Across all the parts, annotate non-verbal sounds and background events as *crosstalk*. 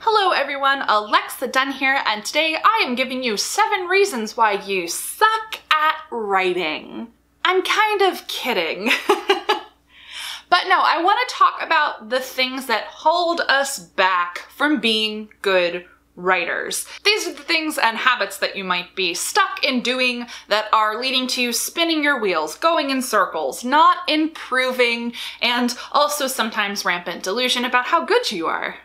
Hello everyone, Alexa Donne here, and today I am giving you seven reasons why you suck at writing. I'm kind of kidding. *laughs* but no, I want to talk about the things that hold us back from being good writers. These are the things and habits that you might be stuck in doing that are leading to you spinning your wheels, going in circles, not improving, and also sometimes rampant delusion about how good you are.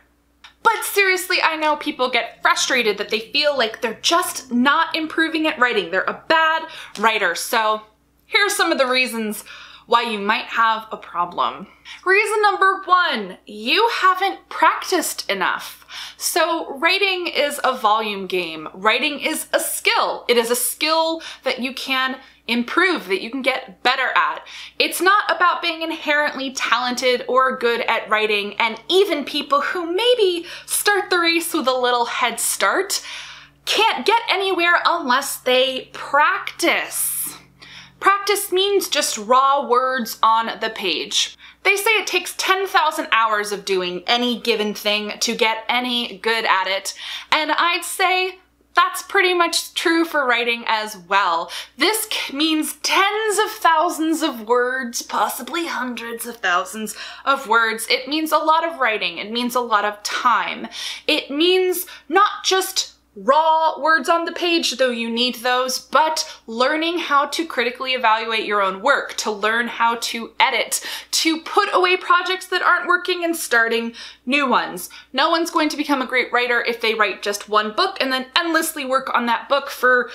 But seriously, I know people get frustrated that they feel like they're just not improving at writing. They're a bad writer. So here are some of the reasons why you might have a problem. Reason number one, you haven't practiced enough. So writing is a volume game. Writing is a skill. It is a skill that you can improve, that you can get better at. It's not about being inherently talented or good at writing, and even people who maybe start the race with a little head start can't get anywhere unless they practice. Practice means just raw words on the page. They say it takes 10,000 hours of doing any given thing to get any good at it, and I'd say that's pretty much true for writing as well. This means tens of thousands of words, possibly hundreds of thousands of words. It means a lot of writing. It means a lot of time. It means not just raw words on the page, though you need those, but learning how to critically evaluate your own work, to learn how to edit, to put away projects that aren't working and starting new ones. No one's going to become a great writer if they write just one book and then endlessly work on that book for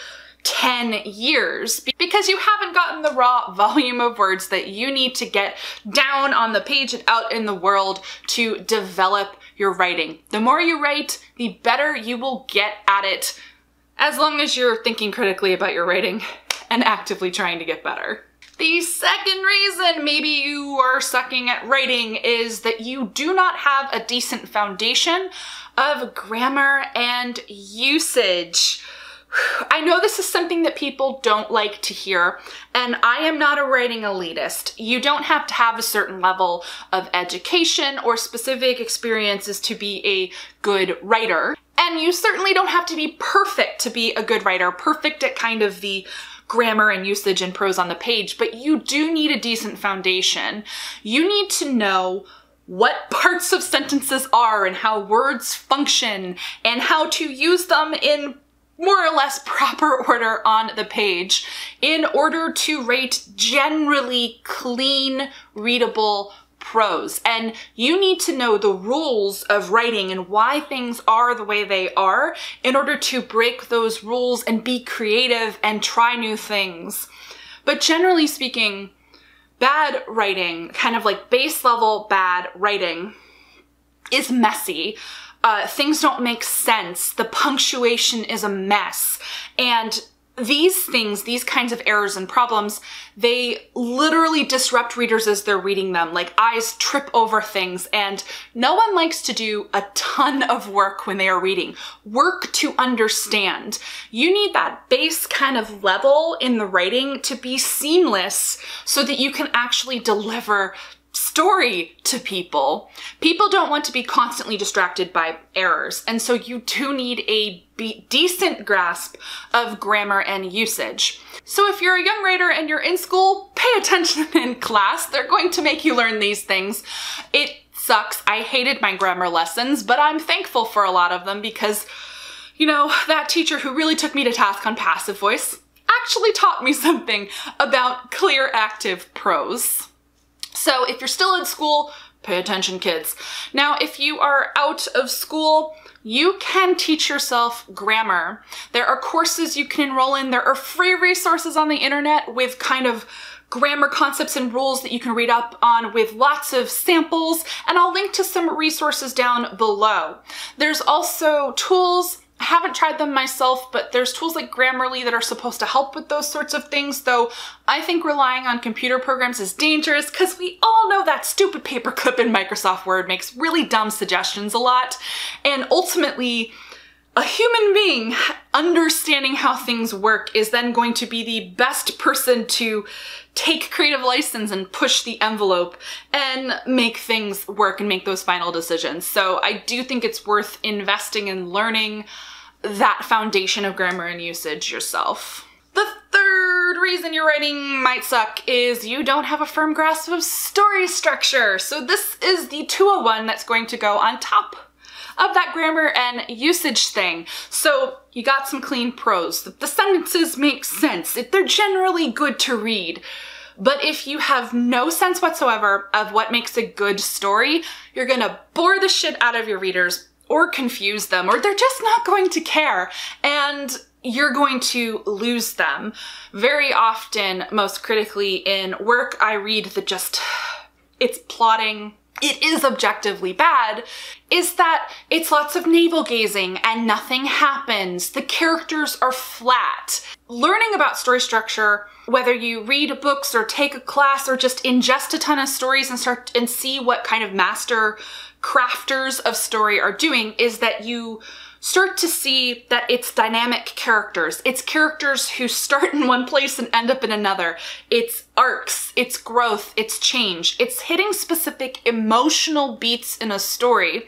10 years because you haven't gotten the raw *laughs* volume of words that you need to get down on the page and out in the world to develop your writing. The more you write, the better you will get at it as long as you're thinking critically about your writing and actively trying to get better. The second reason maybe you are sucking at writing is that you do not have a decent foundation of grammar and usage. I know this is something that people don't like to hear, and I am not a writing elitist. You don't have to have a certain level of education or specific experiences to be a good writer. And you certainly don't have to be perfect to be a good writer, perfect at kind of the grammar and usage and prose on the page, but you do need a decent foundation. You need to know what *laughs* parts of sentences are and how words function and how to use them in more or less proper *laughs* order on the page in order to write generally clean, readable prose. And you need to know the rules of writing and why things are the way they are in order to break those rules and be creative and try new things. But generally speaking, bad writing, kind of like base level bad writing, is messy uh, things don't make sense. The punctuation is a mess. And these things, these kinds of errors and problems, they literally disrupt readers as they're reading them. Like eyes trip over things and no one likes to do a ton of work when they are reading. Work to understand. You need that base kind of level in the writing to be seamless so that you can actually deliver story to people. People don't want to be constantly distracted by errors, and so you do need a decent grasp of grammar and usage. So if you're a young writer and you're in school, pay attention *laughs* in class. They're going to make you learn these things. It sucks. I hated my grammar lessons, but I'm thankful for a lot of them because, you know, that teacher who really took me to task on passive voice actually taught me *laughs* something about clear active prose. So if you're still in school, pay attention kids. Now, if you are out of school, you can teach yourself grammar. There are courses you can enroll in. There are free resources on the internet with kind of grammar concepts and rules that you can read up on with lots of samples, and I'll link to some resources down below. There's also tools I haven't tried them myself, but there's tools like Grammarly that are supposed to help with those sorts of things, though I think relying on computer programs is dangerous because we all know that stupid paperclip in Microsoft Word makes really dumb suggestions a lot, and ultimately, a human being understanding how things work is then going to be the best person to take creative license and push the envelope and make things work and make those final decisions. So I do think it's worth investing in learning that foundation of grammar and usage yourself. The third reason your writing might suck is you don't have a firm grasp of story structure. So this is the 201 that's going to go on top of that grammar and usage thing. So you got some clean prose. The sentences make sense. They're generally good to read. But if you have no sense whatsoever of what makes a good story, you're gonna bore the shit out of your readers or confuse them, or they're just not going to care. And you're going to lose them. Very often, most critically in work I read that just, it's plotting, it is objectively bad is that it's lots of navel gazing and nothing happens. The characters are flat. Learning about story structure, whether you read books or take a class or just ingest a ton of stories and start and see what kind of master crafters of story are doing, is that you start to see that it's dynamic characters. It's characters who start in one place and end up in another. It's arcs, it's growth, it's change. It's hitting specific emotional beats in a story.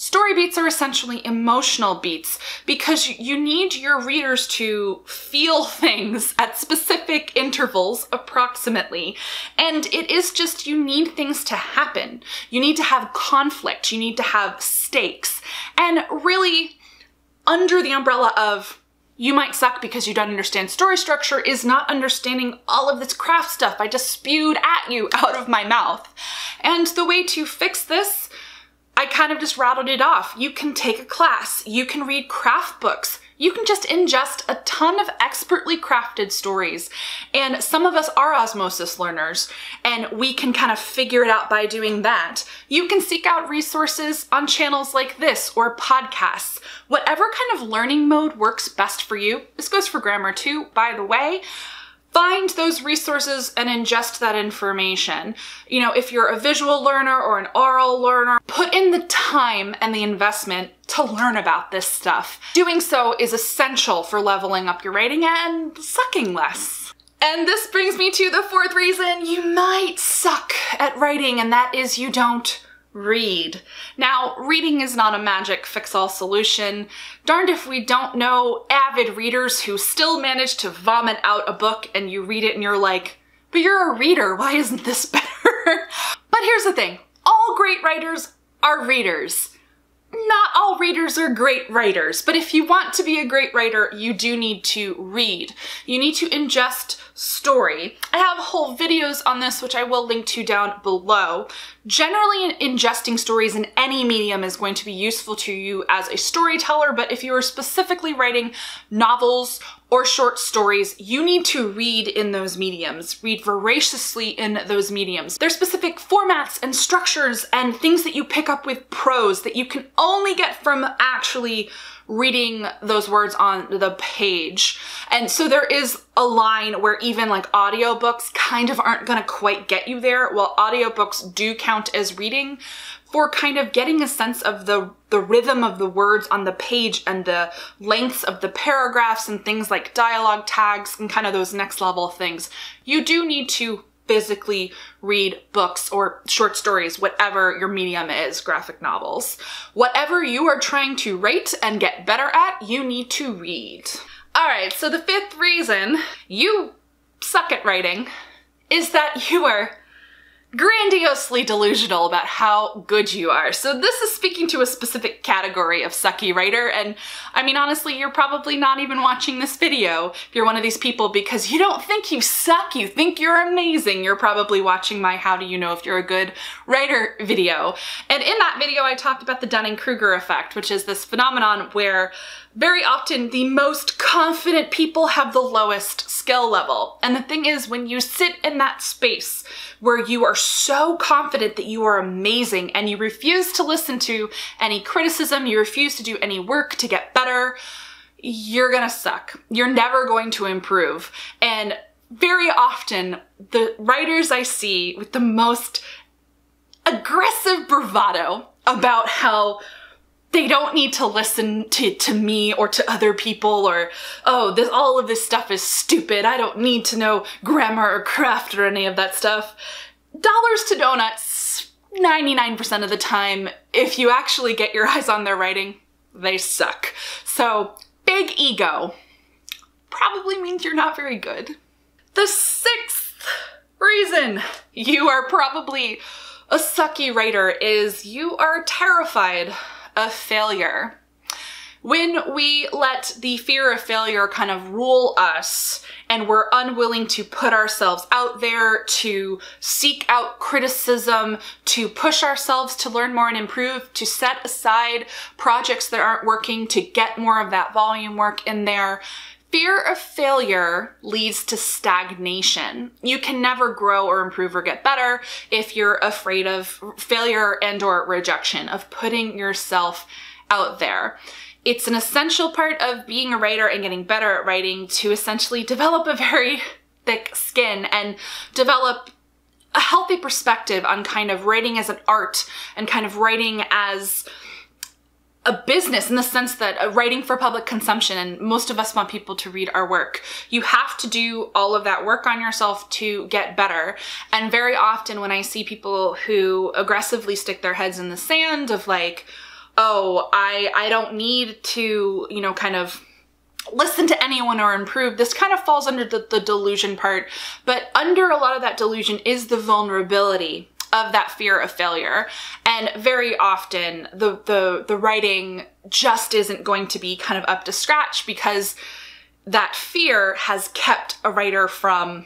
Story beats are essentially emotional beats because you need your readers to feel *laughs* things at specific intervals, approximately. And it is just, you need things to happen. You need to have conflict. You need to have stakes. And really, under the umbrella of you might suck because you don't understand story structure is not understanding all of this craft stuff I just spewed at you *laughs* out of my mouth. And the way to fix this, I kind of just rattled it off. You can take a class, you can read craft books, you can just ingest a ton of expertly crafted stories. And some of us are osmosis learners, and we can kind of figure it out by doing that. You can seek out resources on channels like this or podcasts. Whatever kind of learning mode works best for you. This goes for grammar too, by the way find those resources and ingest that information. You know, if you're a visual learner or an oral learner, put in the time and the investment to learn about this stuff. Doing so is essential for leveling up your writing and sucking less. And this brings me to the fourth reason you might suck at writing, and that is you don't read. Now, reading is not a magic fix-all solution. Darned if we don't know avid readers who still manage to vomit out a book and you read it and you're like, but you're a reader, why isn't this *laughs* better? but here's the thing, all great writers are readers. Not all readers are great writers, but if you want to be a great writer, you do need to read. You need to ingest story. I have whole videos on this, which I will link to down below. Generally, ingesting stories in any medium is going to be useful to you as a storyteller, but if you are specifically writing novels or short stories, you need to read in those mediums, read voraciously in those mediums. There's specific formats and structures and things that you pick up with prose that you can only get from actually reading those words on the page. And so there is a line where even like audiobooks kind of aren't gonna quite get you there. While audiobooks do count as reading for kind of getting a sense of the, the rhythm of the words on the page and the lengths of the paragraphs and things like dialogue tags and kind of those next level things. You do need to physically read books or short stories, whatever your medium is, graphic novels. Whatever you are trying to write and get better at, you need to read. All right, so the fifth reason you suck at writing is that *laughs* you are grandiosely delusional about how good you are. So this is speaking to a specific category of sucky writer, and I mean, honestly, you're probably not even watching this video if you're one of these people because you don't think you suck, you think you're amazing. You're probably watching my how do you know if you're a good writer video. And in that video, I talked about the Dunning-Kruger effect, which is this phenomenon where very often the most confident people have the lowest skill level. And the thing is, when you sit in that space where you are so confident that you are amazing and you refuse to listen to any criticism, you refuse to do any work to get better, you're gonna suck. You're never going to improve. And very often, the writers I see with the most aggressive bravado about how they don't need to listen to, to me or to other people or, oh, this, all of this stuff is stupid. I don't need to know grammar or craft or any of that stuff. Dollars to donuts, 99% of the time, if you actually get your *laughs* eyes on their writing, they suck. So big ego probably means you're not very good. The sixth reason you are probably a sucky writer is you are terrified failure. When we let the fear of failure kind of rule us and we're unwilling to put ourselves out there, to seek out criticism, to push ourselves to learn more and improve, to set aside projects that aren't working, to get more of that volume work in there, Fear of failure leads to stagnation. You can never grow or improve or get better if you're afraid of failure and or rejection, of putting yourself out there. It's an essential part of being a writer and getting better at writing to essentially develop a very *laughs* thick skin and develop a healthy perspective on kind of writing as an art and kind of writing as a business in the sense that uh, writing for public consumption and most of us want people to read our work. You have to do all of that work on yourself to get better. And very often when I see people who aggressively stick their heads in the sand of like, oh, I, I don't need to, you know, kind of listen to anyone or improve. This kind of falls under the, the delusion part, but under a lot of that delusion is the vulnerability of that fear of failure. And very often the, the, the writing just isn't going to be kind of up to scratch because that fear has kept a writer from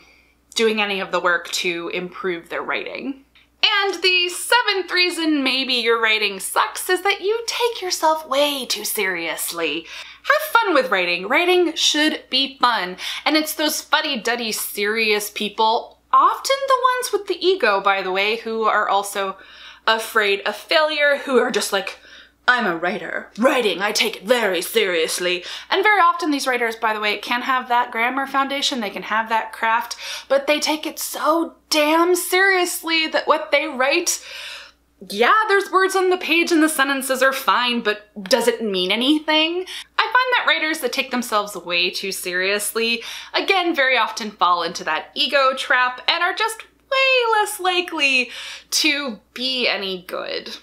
doing any of the work to improve their writing. And the seventh reason maybe your writing sucks is that you take yourself way too seriously. Have fun with writing. Writing should be fun. And it's those fuddy-duddy serious people often the ones with the ego, by the way, who are also afraid of failure, who are just like, I'm a writer. Writing, I take it very seriously. And very often these writers, by the way, can have that grammar foundation, they can have that craft, but they take it so damn seriously that what they write yeah, there's words on the page and the sentences are fine, but does it mean anything? I find that writers that take themselves way too seriously, again, very often fall into that ego trap and are just way less likely to be any good.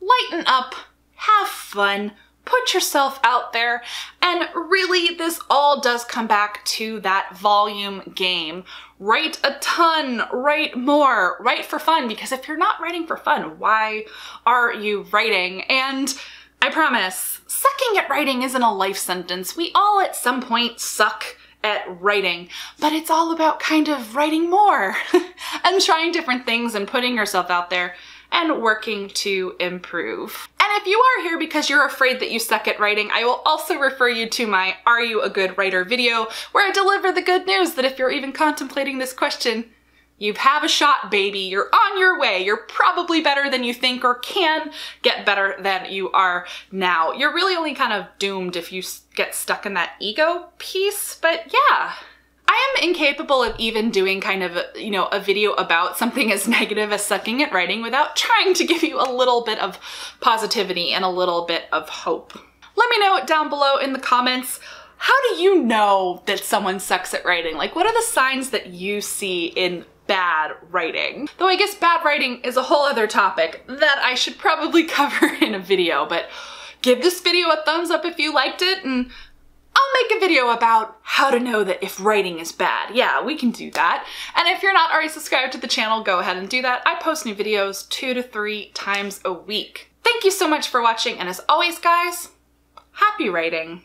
Lighten up, have fun, put yourself out there. And really, this all does come back to that volume game. Write a ton, write more, write for fun, because if you're not writing for fun, why are you writing? And I promise, sucking at writing isn't a life sentence. We all at some point suck at writing, but it's all about kind of writing more *laughs* and trying different things and putting yourself out there and working to improve. And if you are here because you're afraid that you suck at writing, I will also refer you to my Are You a Good Writer video where I deliver the good news that if you're even contemplating this question, you have a shot, baby. You're on your way. You're probably better than you think or can get better than you are now. You're really only kind of doomed if you get stuck in that ego piece, but yeah. I am incapable of even doing kind of, you know, a video about something as negative as sucking at writing without trying to give you a little bit of positivity and a little bit of hope. Let me know down below in the comments, how do you know that someone sucks at writing? Like, what are the signs that you see in bad writing? Though I guess bad writing is a whole other topic that I should probably *laughs* cover in a video, but give this video a thumbs up if you liked it and I'll make a video about how to know that if writing is bad. Yeah, we can do that. And if you're not already subscribed to the channel, go ahead and do that. I post new videos two to three times a week. Thank you so much for watching, and as always, guys, happy writing.